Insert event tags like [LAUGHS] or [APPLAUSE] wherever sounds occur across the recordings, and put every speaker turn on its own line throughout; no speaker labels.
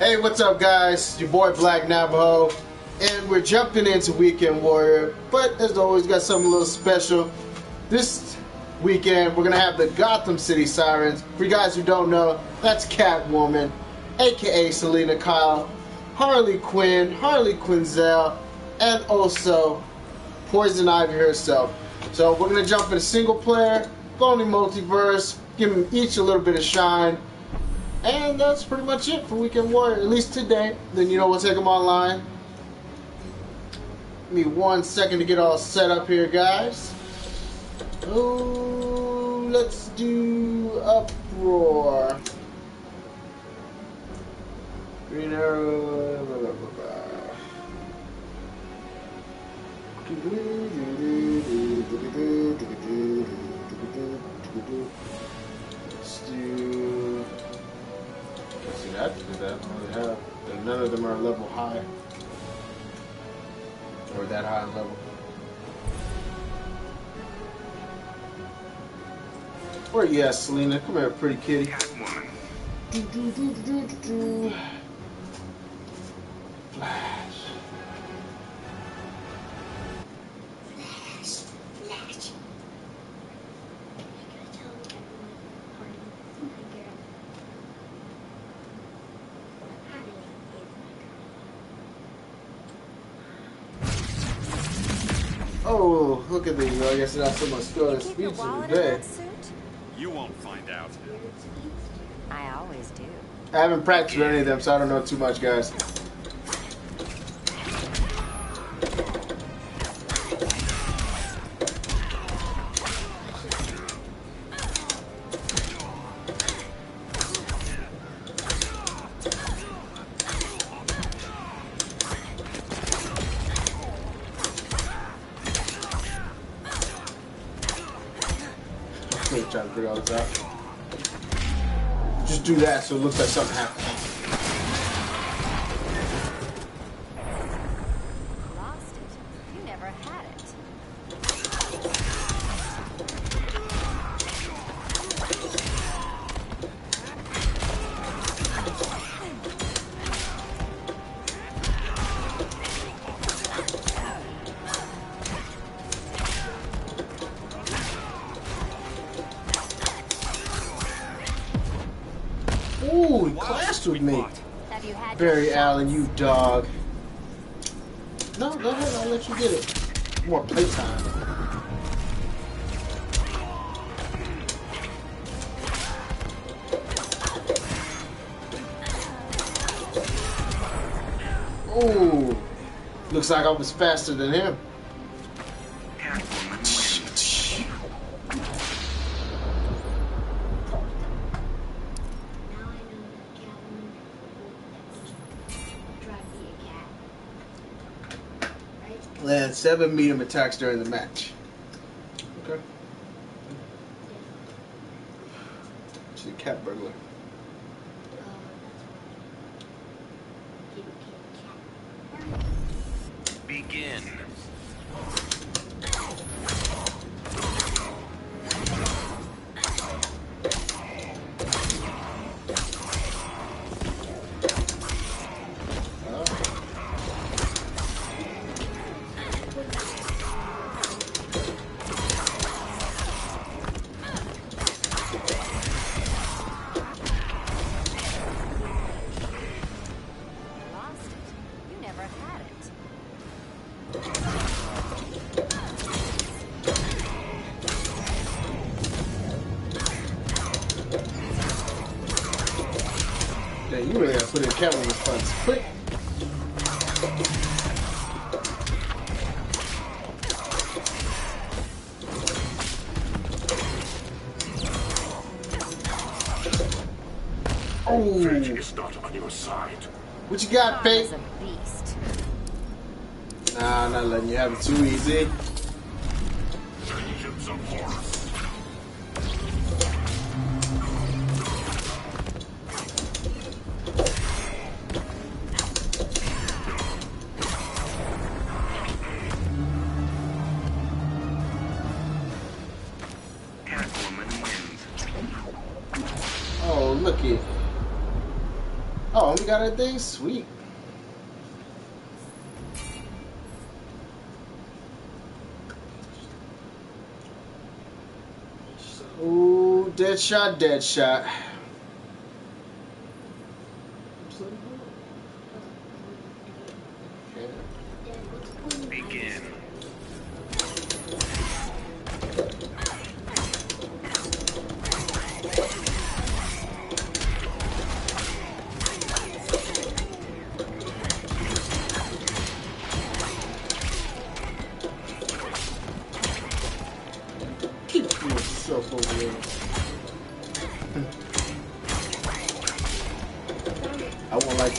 Hey, what's up, guys? Your boy Black Navajo, and we're jumping into Weekend Warrior. But as always, got something a little special. This weekend, we're gonna have the Gotham City Sirens. For you guys who don't know, that's Catwoman, aka Selina Kyle, Harley Quinn, Harley Quinzel, and also Poison Ivy herself. So we're gonna jump into single player, into multiverse, give them each a little bit of shine. And that's pretty much it for Weekend Warrior, at least today. Then you know we'll take them online. Give me one second to get all set up here, guys. Oh, let's do Uproar. Green Arrow. Blah, blah, blah, blah. Let's do. Let's I have to do that. I don't have. and None of them are level high. Or that high level. Where you at, Selina? Come here, pretty kitty.
Catwoman.
Do, do, do, do, do, do. [SIGHS] [SIGHS] [SIGHS] look at these. I guess not so much skill and speech
your
in
wallet
the
in
day.
that suit?
You won't find out.
I always do.
I haven't practiced with any of them, so I don't know too much, guys. Do that so it looks like something happened. Looks like I was faster than him.
Catwoman wins.
Now I know that Catwoman will drive me a cat. Right?
Land seven medium attacks during the match. What you got,
Karma's
Fate?
a beast.
Nah, not letting you have it too easy. Thing? Sweet. Ooh, dead shot, dead shot.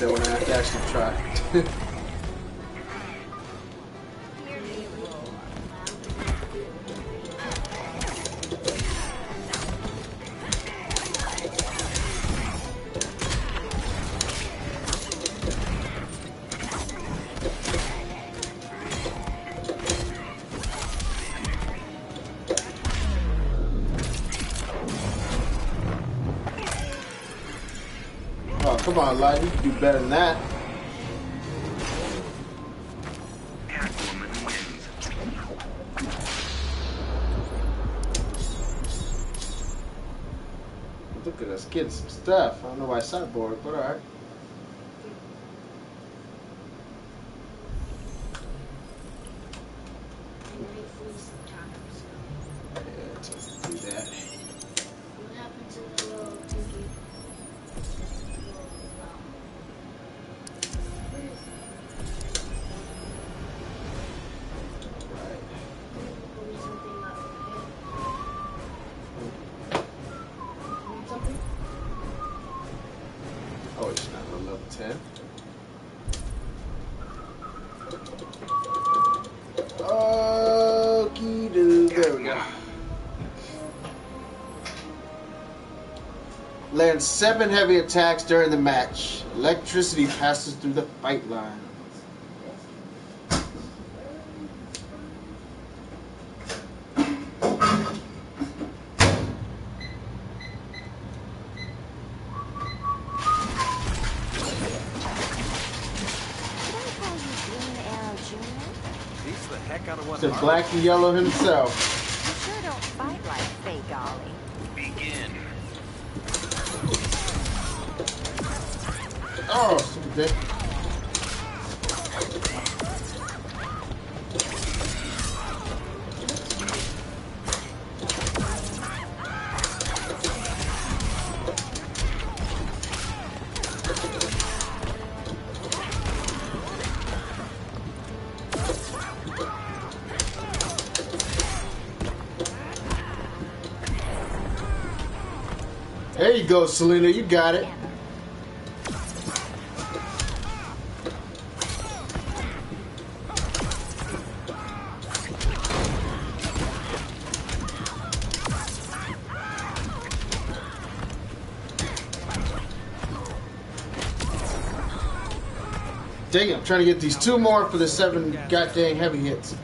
That when I have to actually try. oh, come on, Light. Better than that. Look at us getting some stuff. I don't know why sideboard, but alright. Land seven heavy attacks during the match. Electricity passes through the fight line.
Did I call you Green Arrow Jr.?
Beats the heck out of what
To
Harley-
Black and Yellow himself. Oh, stupid dick. There you go, Selina. You got it. Trying to get these two more for the seven goddamn heavy hits.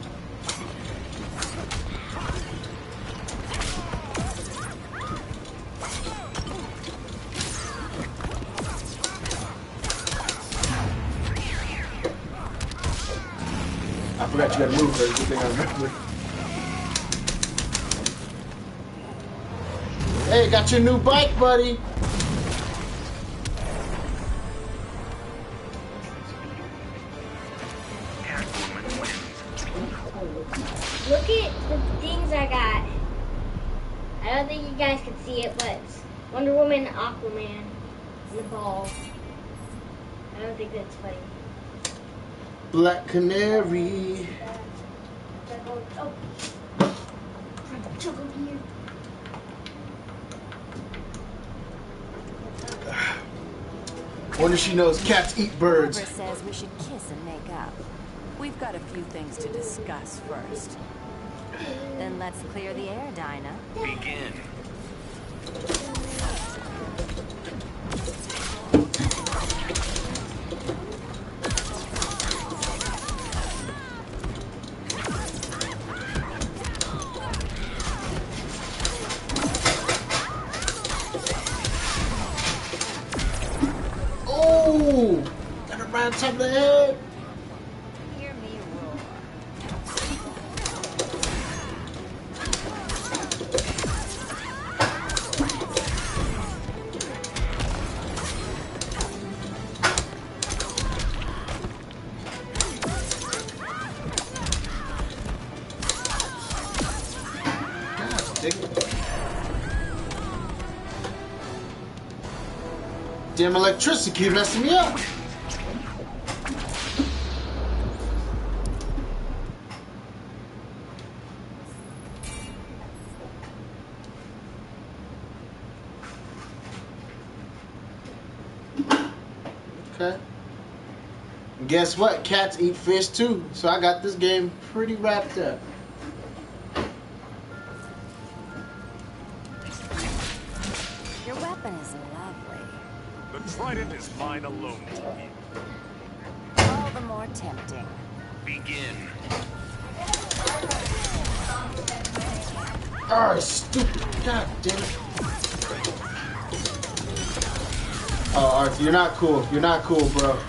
I forgot you gotta move first. Good thing I remember. Hey, got your new bike, buddy.
The ball. I don't think that's funny.
Black Canary.
Oh. Choke over here.
Wonder she knows cats eat birds.
Barbara says we should kiss and make up. We've got a few things to discuss first. Then let's clear the air, Dinah.
Begin.
Damn electricity keep messing me up. Okay. Guess what? Cats eat fish too. So I got this game pretty wrapped up. Oh, stupid. God damn it. Oh, Arthur, you're not cool. You're not cool, bro.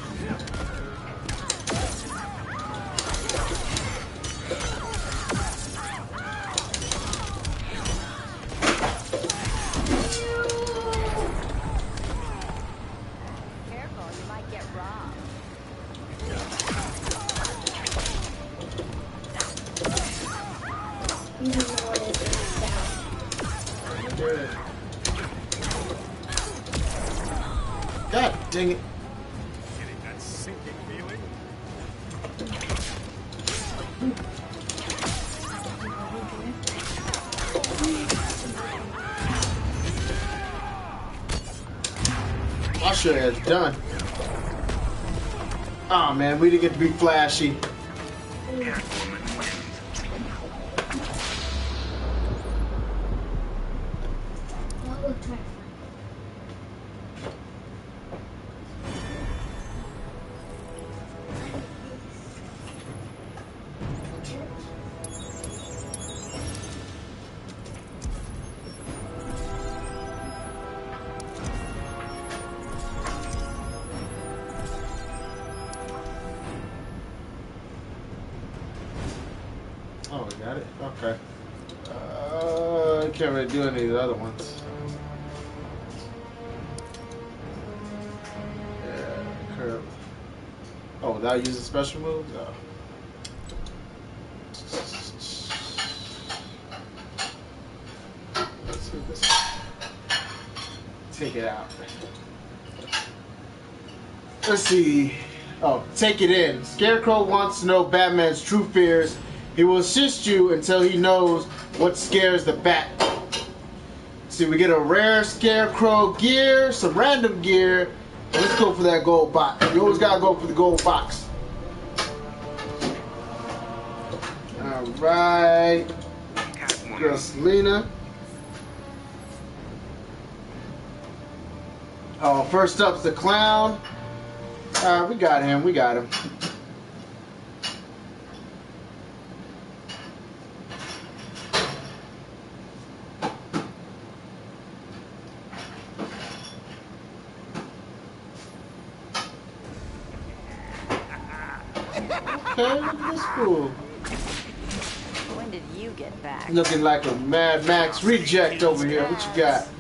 We didn't get to be flashy. Special see this. Take it out. Let's see. Oh, take it in. Scarecrow wants to know Batman's true fears. He will assist you until he knows what scares the Bat. See, we get a rare Scarecrow gear, some random gear. Let's go for that gold box. You always gotta go for the gold box. Girl Selina. Oh, first up's the clown. Alright, we got him. We got him. Okay, look at this fool.
When did you get back?
Looking like a Mad Max reject over here. What you got?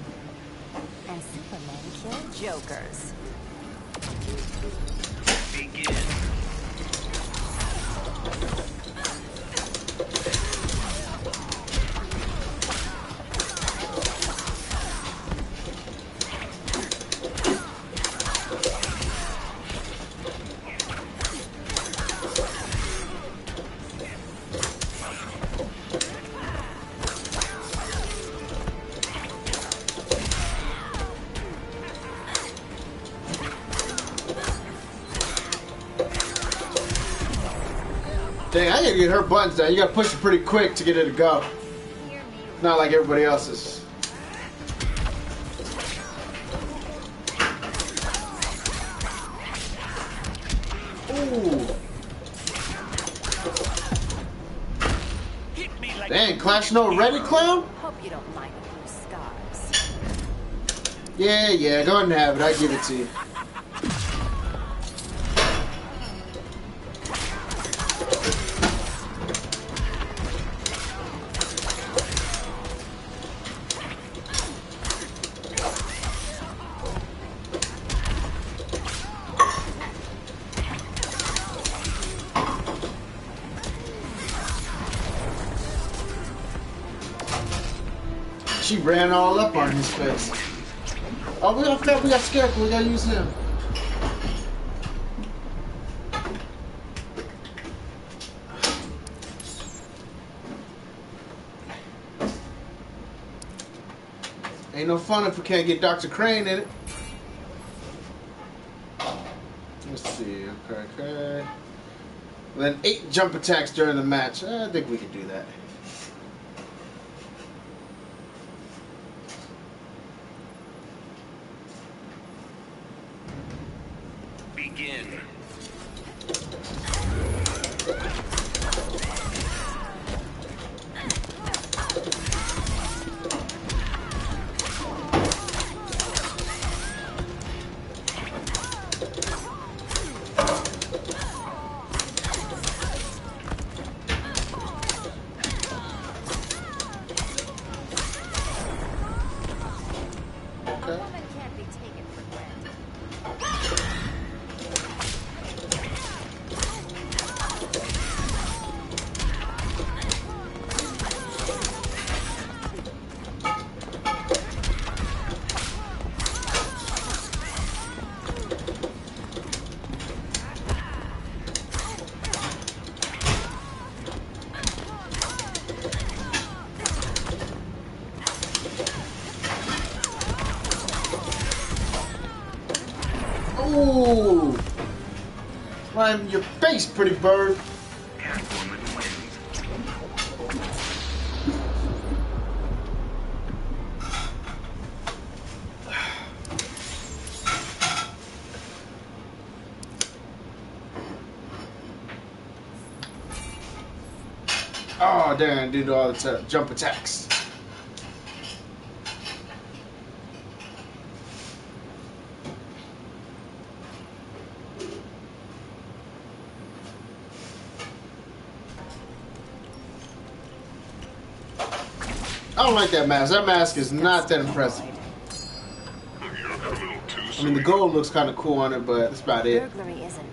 Her buttons down. You gotta push it pretty quick to get it to go. Not like everybody else's. Ooh.
Hit like
Dang, Clash No Ready Clown?
Hope you don't mind scars.
Yeah, yeah, go ahead and have it. I give it to you. Ran all up on his face. Oh, we got we got Scarecrow. We gotta use him. Ain't no fun if we can't get Dr. Crane in it. Let's see. Okay, okay. Then eight jump attacks during the match. I think we can do that. In your face, pretty bird. Oh, damn, did all the jump attacks. I don't like that mask. That mask is not that impressive. I mean, the gold looks kind of cool on it, but that's about it.
Burglary isn't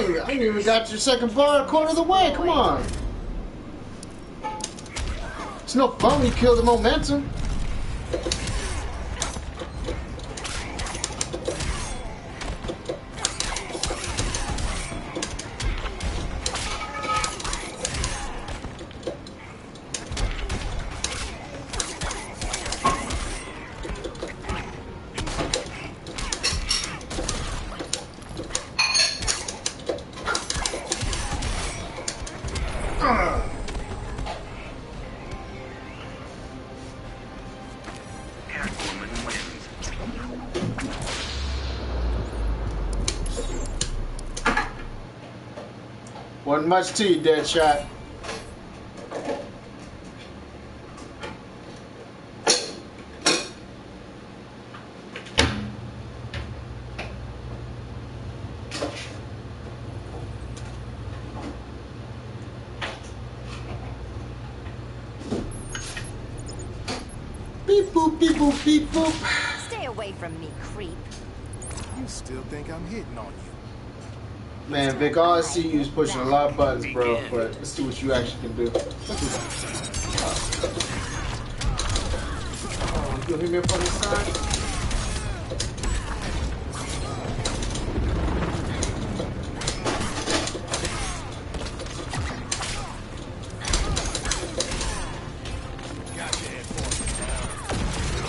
I ain't even got your second bar a quarter of the way. Come on. It's no fun when you kill the momentum. Much to you, Deadshot. Beep boop, beep boop, beep boop.
Stay away from me, creep.
You still think I'm hitting on you?
Man, Vic, all I see you is pushing a lot of buttons, bro. But let's see what you actually can do. Oh, you hit me up on this side?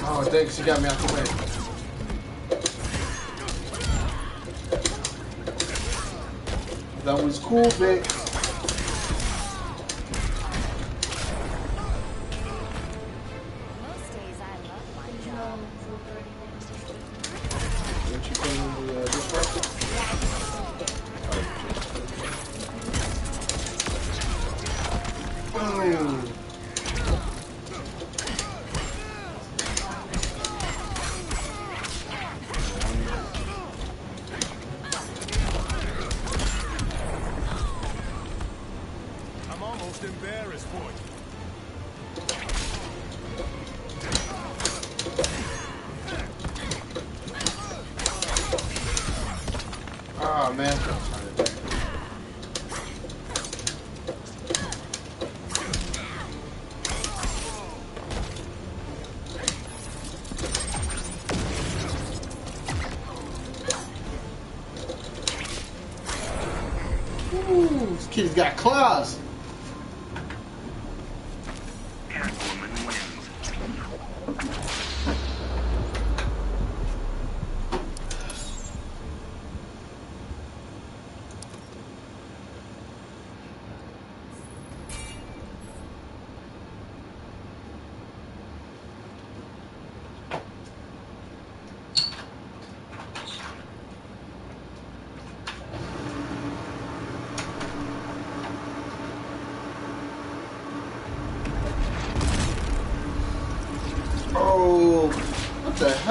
Oh, thanks. You got me out the way. That was cool, Vic.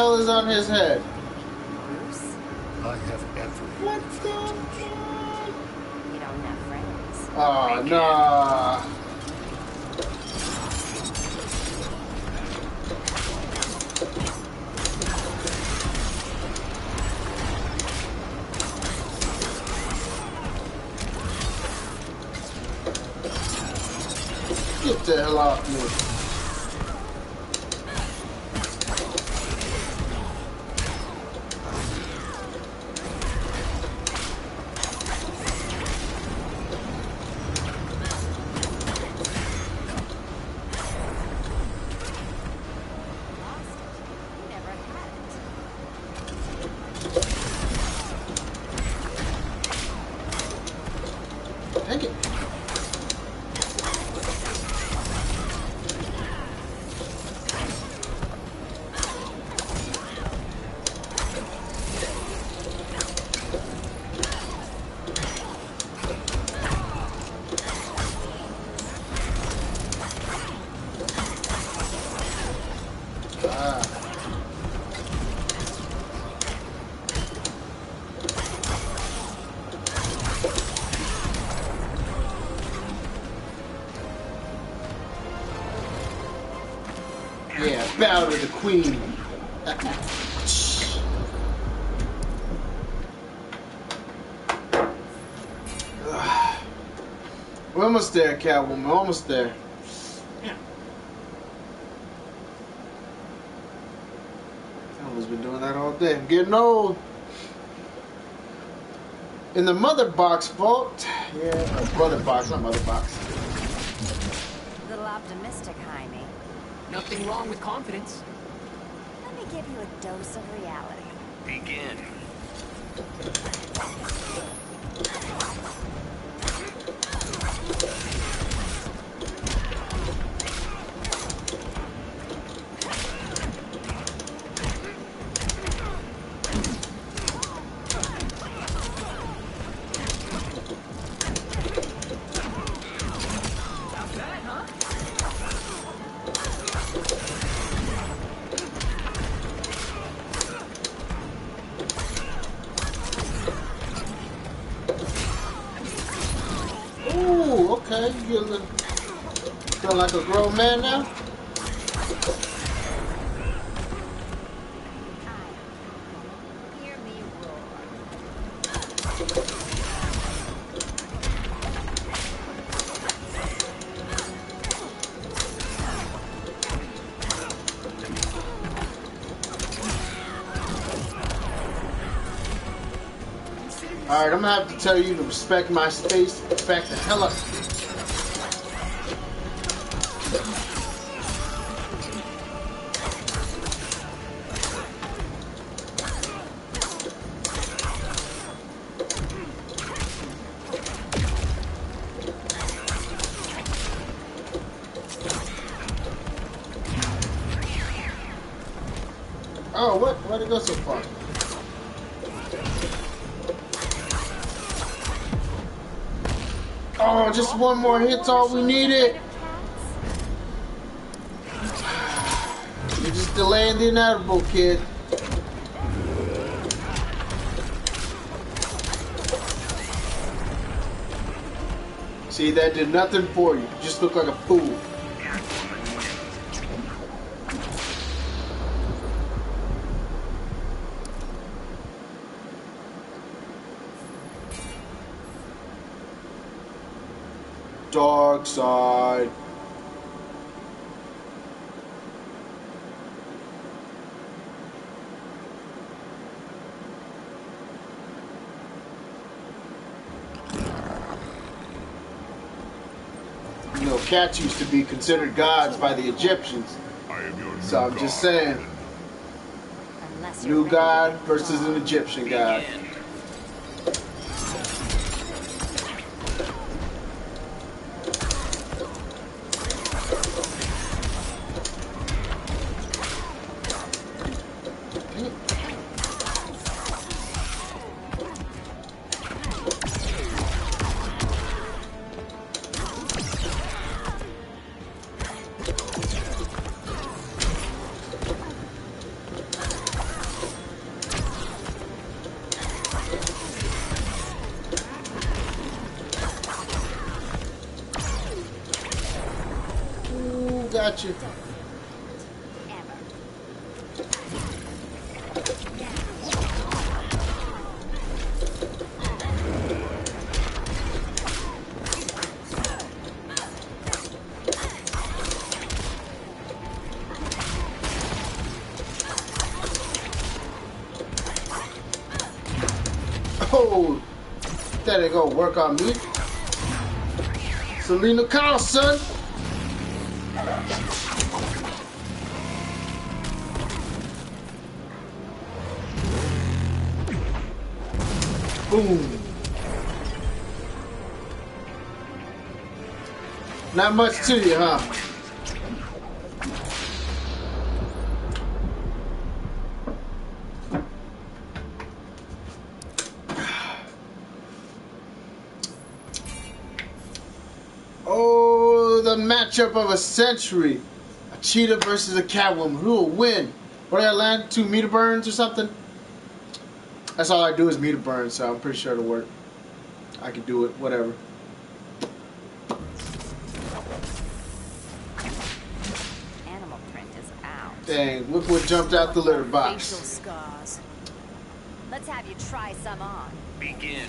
Hell is on his head?
I have every.
What the fuck?
you don't have friends.
Oh, nah. Get the hell off me. Almost there, Catwoman. Almost there. Yeah. I've been doing that all day. I'm getting old. In the mother box vault, yeah, or brother box, not mother box.
A little optimistic, Jaime.
Nothing wrong with confidence.
Let me give you a dose of reality.
Begin.
Like a grown man now? Alright, I'm gonna have to tell you to respect my space. Back the hell up. One more hit's all we needed. You're just delaying the inevitable, kid. See, that did nothing for you. You just look like a fool. Darkseid. You know, cats used to be considered gods by the Egyptians.
I am your
So I'm just saying, new god versus an. Egyptian god.
Begin.
Ain't gonna work on me. Selena Carlson. Boom. Not much to you, huh? Oh, the matchup of a century. A cheetah versus a catwoman. Who will win? What did I land? Two meter burns or something? That's all I do is meter burns, so I'm pretty sure it'll work. I can do it, whatever.
Animal print is out.
Dang, look what jumped out the litter box.
Let's have you try some on.
Begin.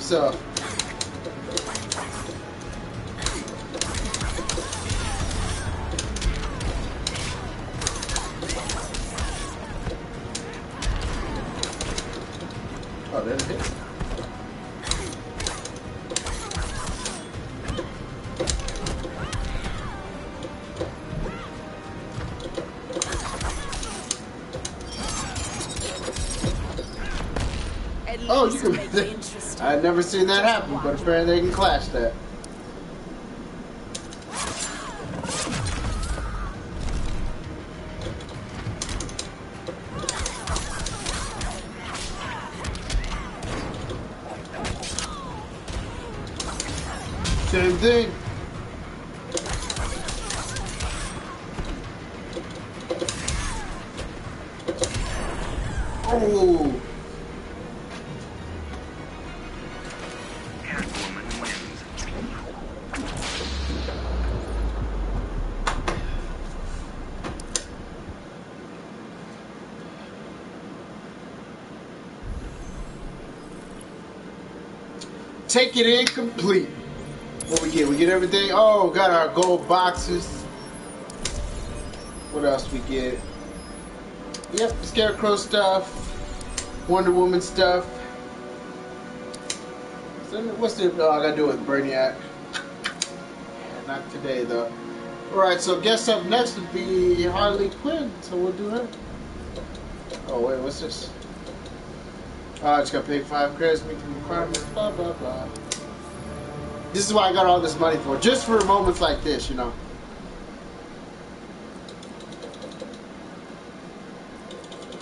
Someone filmed never seen that happen, but apparently they can clash that. Take it in complete. What we get? We get everything. Oh, got our gold boxes. What else we get? Yep, Scarecrow stuff, Wonder Woman stuff. What's the? Oh, I gotta do it with Brainiac. Not today though. All right, so guess up next would be Harley Quinn. So we'll do her. Oh wait, what's this? Oh, I just gotta pay five credits, meet the requirements, blah blah blah. This is why I got all this money for, just for moments like this, you know.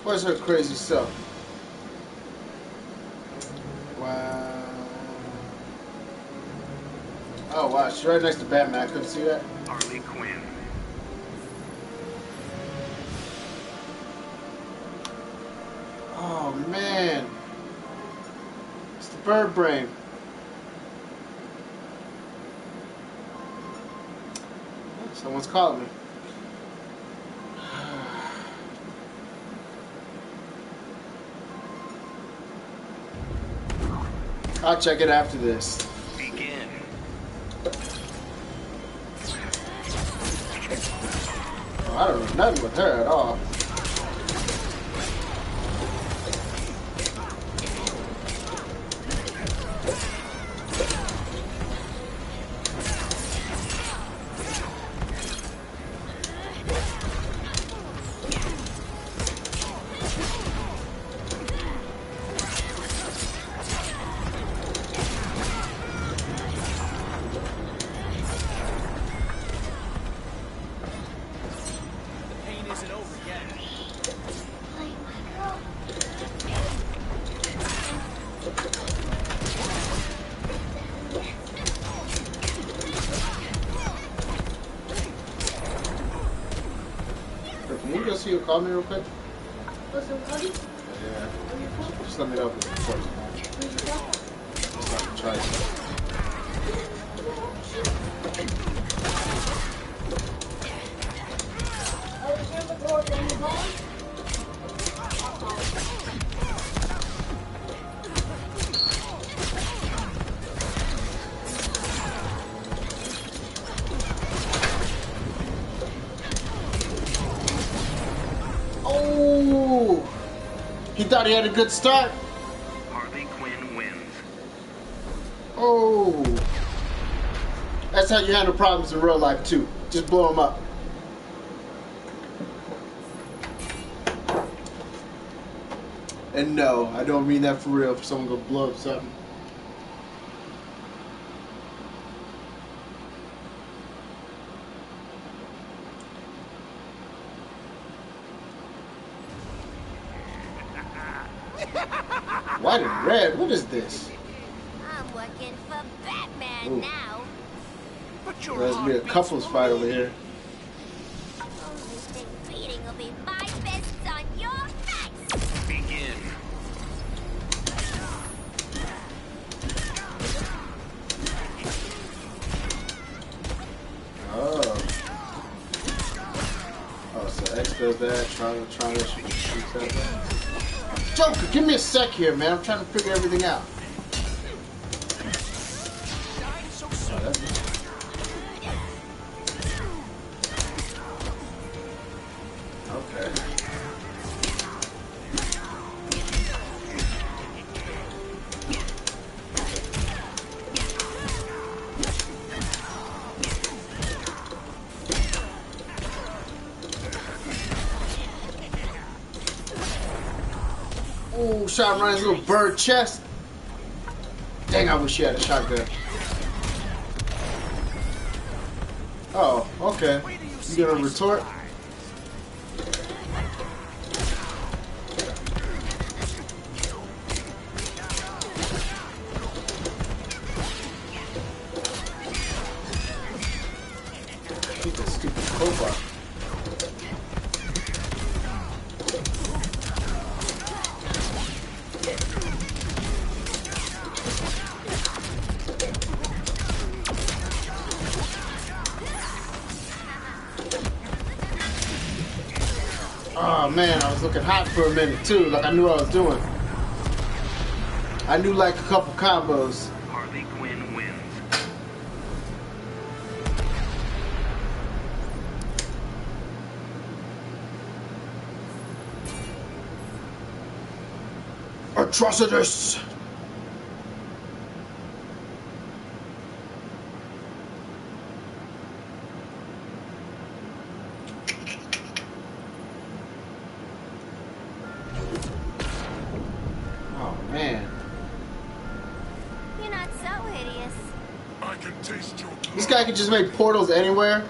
Where's her crazy stuff? Wow. Oh wow, she's right next to Batman. I couldn't see that.
Harley Quinn.
Oh man. Brain. Someone's calling me. I'll check it after this.
Begin.
Oh, I don't know nothing with her at all. Thought he had a good start.
Harley Quinn wins.
Oh! That's how you handle problems in real life too. Just blow them up. And no, I don't mean that for real. If someone go blow up something. White and red. What is this?
I'm working for Batman
Ooh.
now.
But your
Reminds me
heart
of couples fight over here.
Only thing beating will be my fists on your face.
Begin.
Oh. Oh, so X does that, Triangle, Triangle shoots shoots at that. Joker, give me a sec here, man. I'm trying to figure everything out. Shot right in his little bird chest. Dang, I wish he had a shotgun. Oh, okay. You gonna retort? For a minute too, like I knew what I was doing. I knew like a couple combos.
Harley Harley Quinn wins.
Atrocitus! Just make portals anywhere.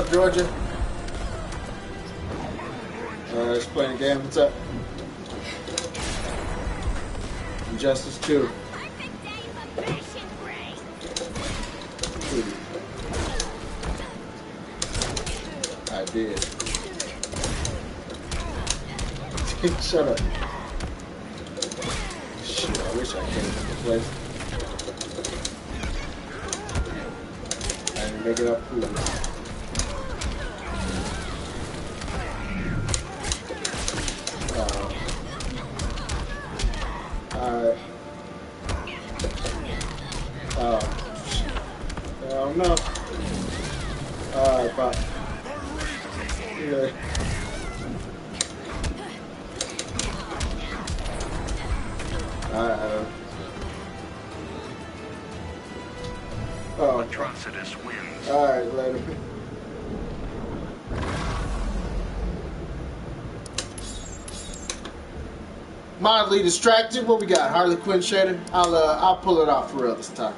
Up, Georgia? Uh, just playing a game. What's up? Injustice 2.
Perfect day for passion break.
I did. [LAUGHS] Shut up. Mildly distracted. What we got? Harley Quinn shader. I'll uh, I'll pull it off for real this time.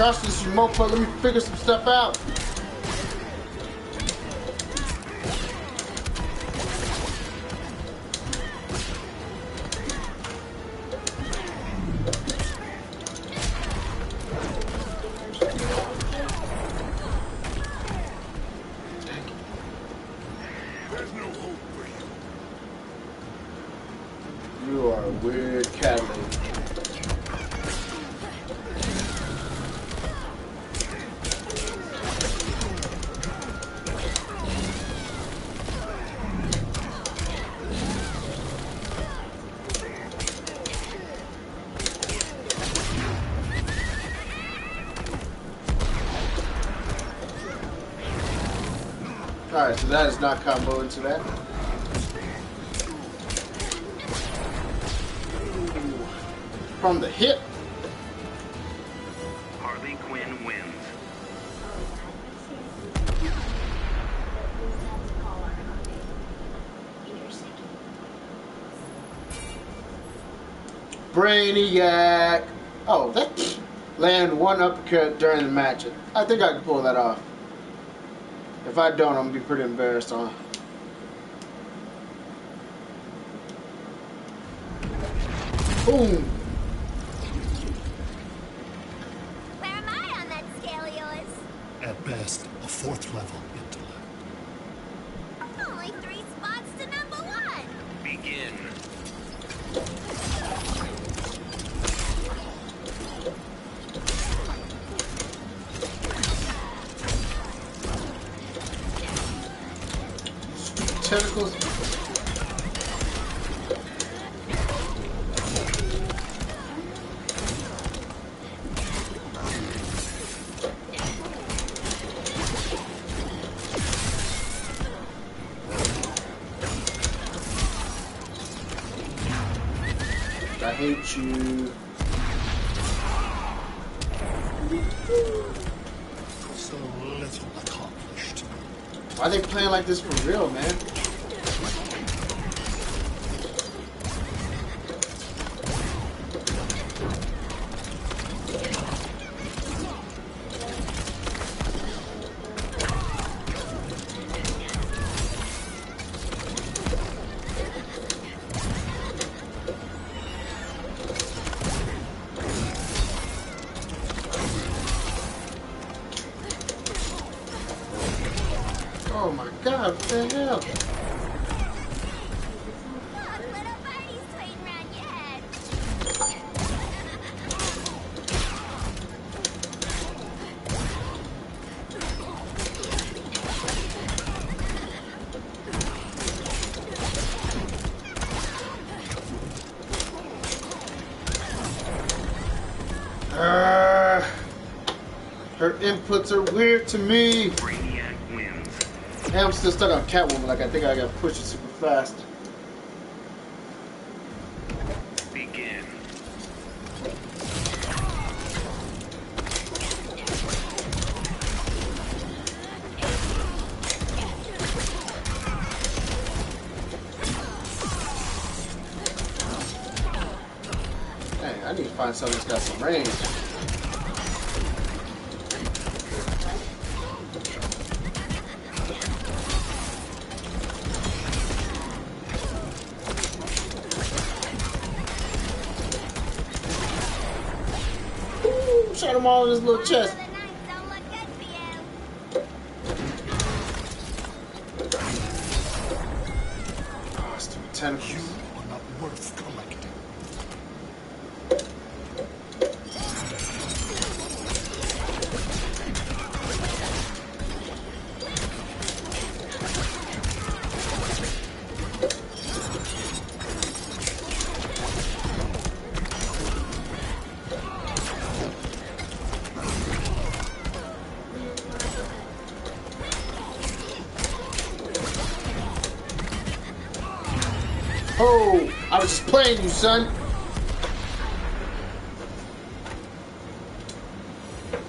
Trust this, you motherfucker. Let me figure some stuff out. That is not combo into that. From the hip.
Harley Quinn wins.
Brainiac. Oh, that [CLEARS THROAT] land one uppercut during the match. I think I can pull that off. If I don't, I'm gonna be pretty embarrassed on. Boom.
Where am I on that scale yours?
At best, a fourth level
her inputs are weird to me.
Brainiac wins.
And I'm still stuck on Catwoman, like I think I gotta push it super fast.
Begin.
Dang, I need to find something that's got some range. All son.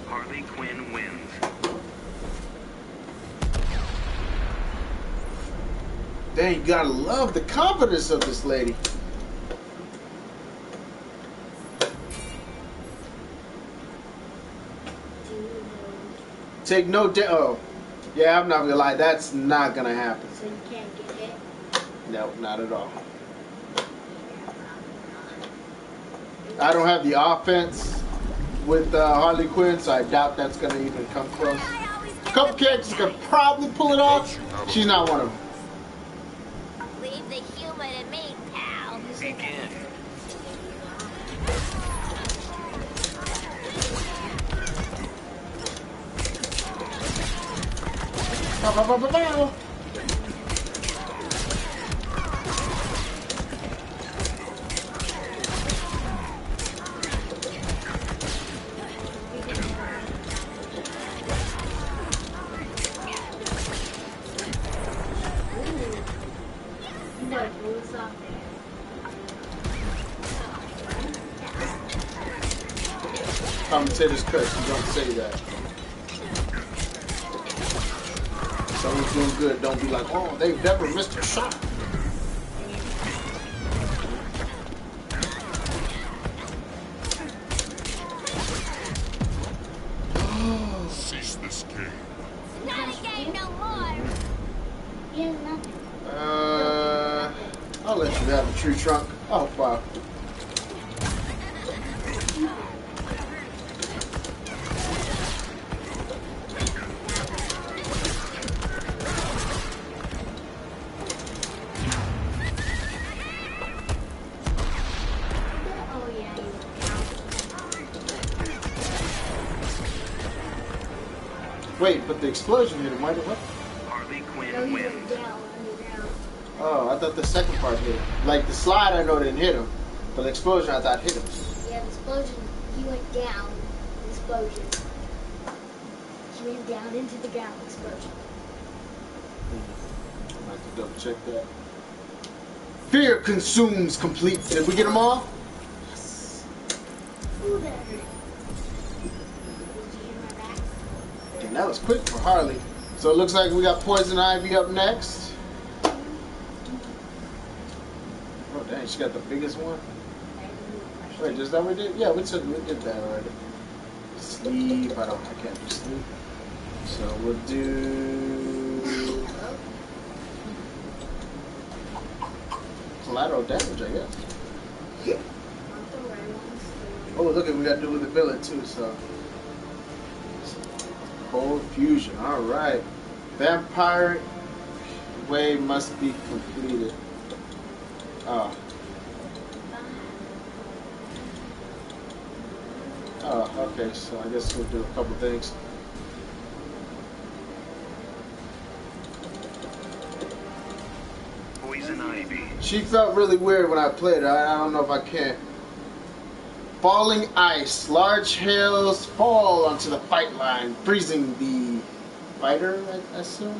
Harley Quinn wins.
Dang, you gotta love the confidence of this lady. Take no da- Oh, yeah, I'm not gonna lie. That's not gonna happen.
So you can't get hit.
No, not at all. I don't have the offense with uh, Harley Quinn, so I doubt that's gonna even come close. Characters could probably pull it off. She's not one of them. Wait, but the explosion hit him. Why did what?
Harley Quinn
he went
wins.
down underground.
Oh, I thought the second part hit him. Like the slide, I know didn't hit him, but the explosion, I thought hit him.
Yeah, the explosion, he went down. The explosion. He went down into the ground. Explosion. Hmm.
I have to double check that. Fear consumes complete. Did we get them all?
Ooh, that hurt. Did you hear my back?
Damn, that was quick for Harley. So it looks like we got Poison Ivy up next. Oh dang, she got the biggest one. Wait, is that what we did? Yeah, we took we did that already. Sleep. I don't. I can't do sleep. So we'll do collateral damage, I guess. Yeah. Oh, look at we got to do with the villain too. So cold fusion. All right. Vampire way must be completed. Oh. Oh, okay. So I guess we'll do a couple things.
Poison Ivy.
She felt really weird when I played. I, I don't know if I can. Falling ice. Large hails fall onto the fight line, freezing the fighter, I, assume.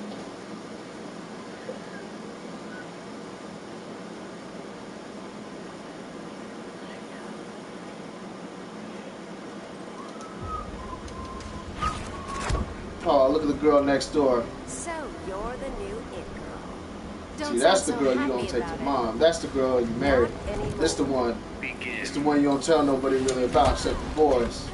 Oh, look at the girl next door.
So you're the new
See, that's the girl you
happy
gonna take to mom. That's the girl you married. That's the one.
Begin.
It's the one you don't tell nobody really about except the boys.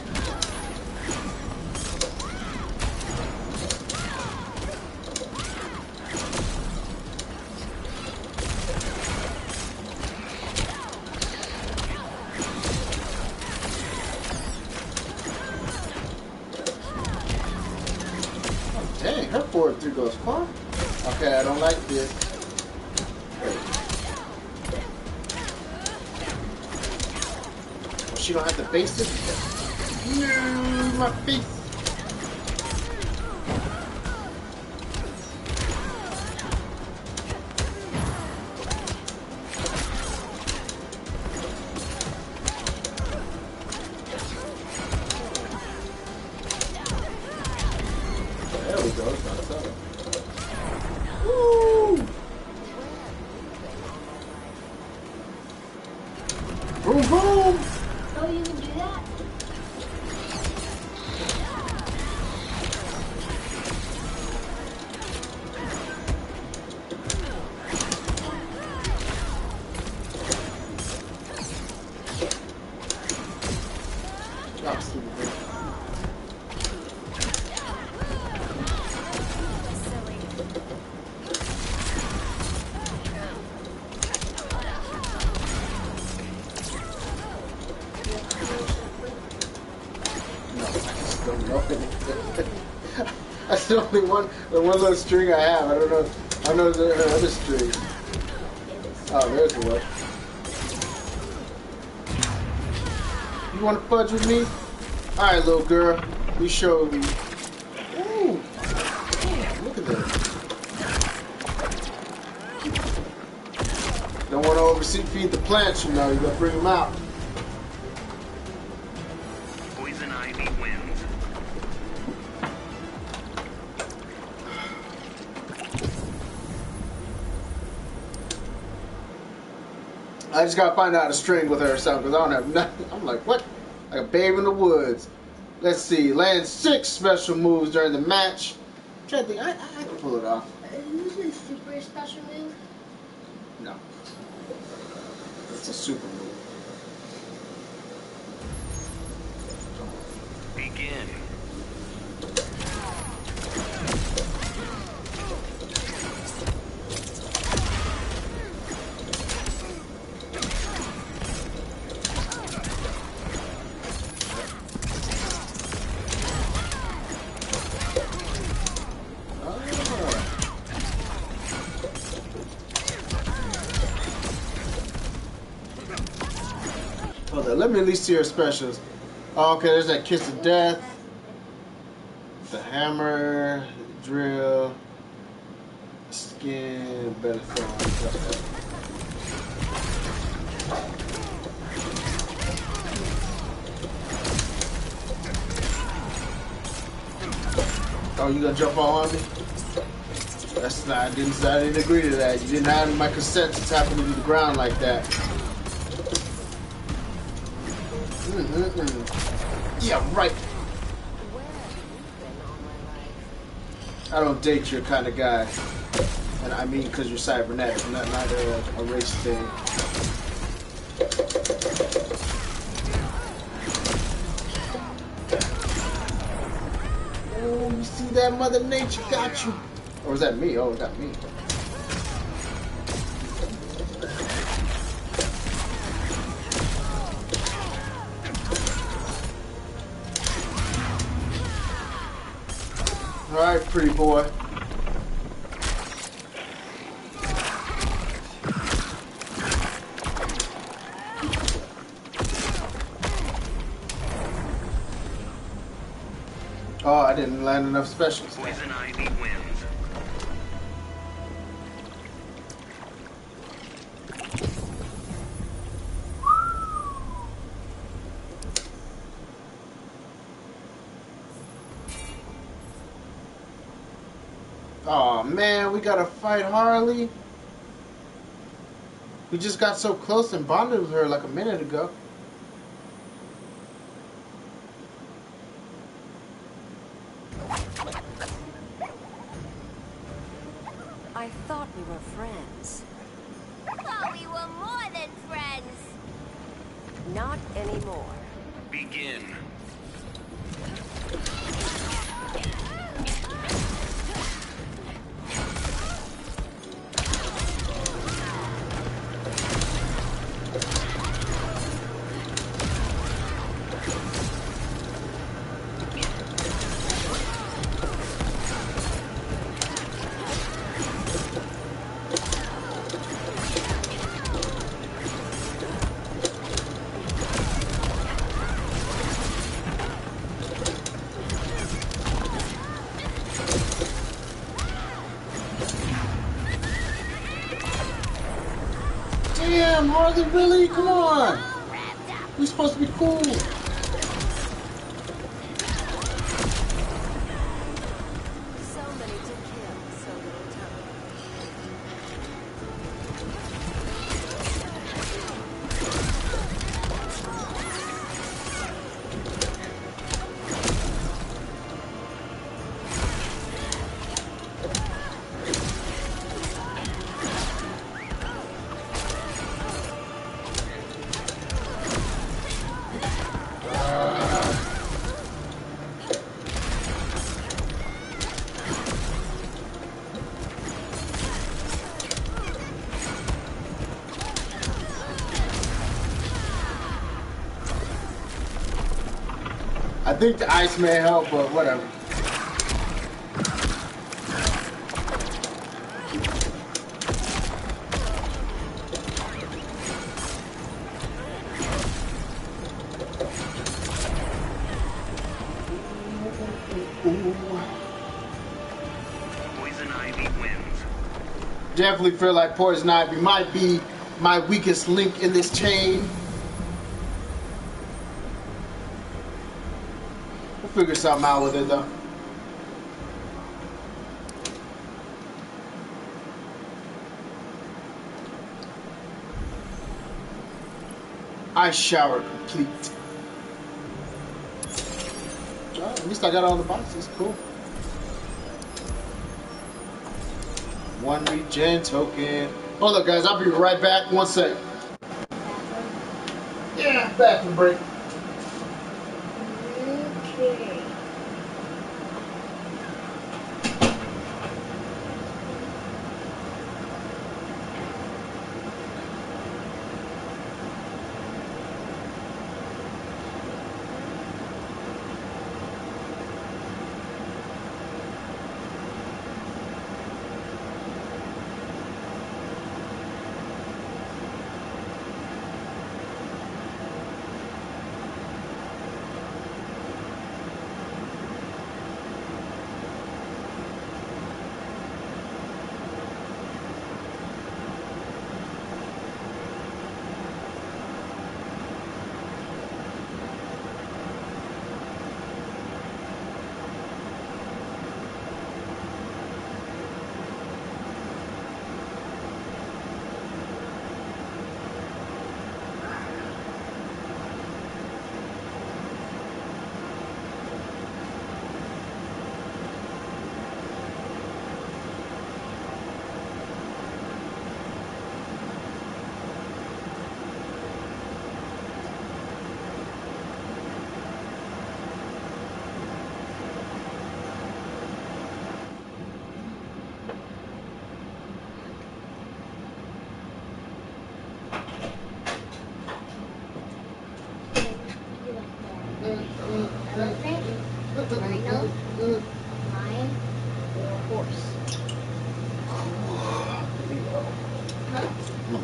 That's the only one, the one little string I have. I don't know. I know the her other string. Oh, there's the one. You want to fudge with me? All right, little girl. We show you. Ooh! Look at that. Don't want to overfeed the plants, you know. You gotta bring them out. I just gotta find out a string with her or something because I don't have nothing. I'm like, what? Like a babe in the woods. Let's see. Land six special moves during the match. I'm trying to think. I, I, I can pull it off.
Uh, is this a super special move?
No. It's a super move.
Begin.
At least see her specials. Oh, okay, there's that kiss of death. The hammer, drill, skin, better throw. Oh, you gonna jump on me? That's not. I didn't. I didn't agree to that. You didn't have my consent to tap into the ground like that. Mm-mm-mm. Yeah, right. I don't date your kind of guy. And I mean because you're cybernetic, not, not a, a race thing. Oh, you see that Mother Nature got you. Or was that me? Oh, it got me. Pretty boy. Oh, I didn't land enough specials.
Poison Ivy wins.
Fight Harley. We just got so close and bonded with her like a minute ago. Really? Come on. We're supposed to be cool. Think the ice may help, but whatever.
Poison Ivy wins.
Definitely feel like Poison Ivy might be my weakest link in this chain. We'll figure something out with it though. Ice shower complete. Alright, At least I got all the boxes. Cool. One regen token. Hold up, guys. I'll be right back. One sec. Yeah, back from break.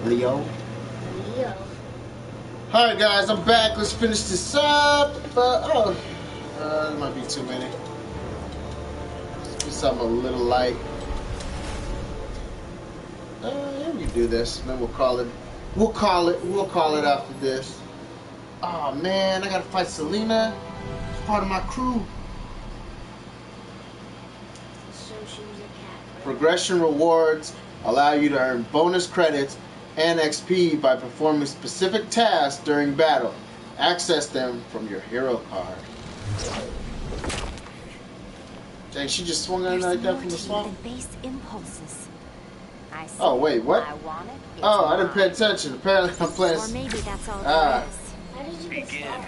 Leo.
Leo.
Alright guys, I'm back. Let's finish this up. Uh, oh, uh, there might be too many. Let's do something a little light. Uh, yeah, we can do this. And then we'll call it. We'll call it. We'll call it after this. Oh man, I gotta fight Selina. She's part of my crew.
So she was a cat.
Progression rewards allow you to earn bonus credits and XP by performing specific tasks during battle. Access them from your hero card. Dang, she just swung in
There's
like that from the swamp.
impulses. I see.
Oh, wait, what?
I want it. it's
Oh, I didn't pay attention. Apparently, I'm playing.
Or maybe that's all
Ah.
How did you get
Begin.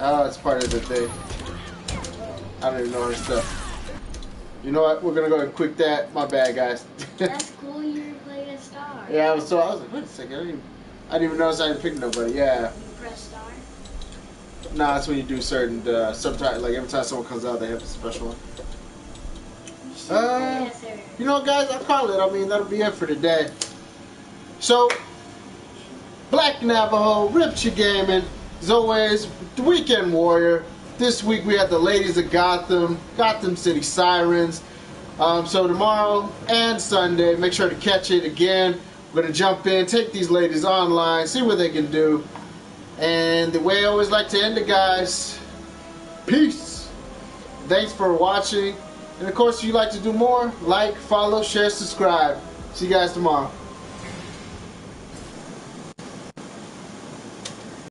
Oh, it's part of the thing. I don't even know her stuff. You know what? We're gonna go and quick that. My bad, guys. [LAUGHS]
That's cool. You played a star.
Yeah, so I was like, wait a second. I didn't even, I didn't even notice I didn't pick nobody. Yeah.
You press star.
Nah, that's when you do certain uh, sometimes like every time someone comes out they have a special one.
You
Uh. You know guys, I call it. I mean that'll be it for today. So Black Navajo, Ripzja Gaming, as always, the Weekend Warrior. This week we had the ladies of Gotham, Gotham City Sirens. Um, so tomorrow and Sunday, make sure to catch it again. We're gonna jump in, take these ladies online, see what they can do. And the way I always like to end it, guys, peace. Thanks for watching. And of course, if you'd like to do more, like, follow, share, subscribe. See you guys tomorrow.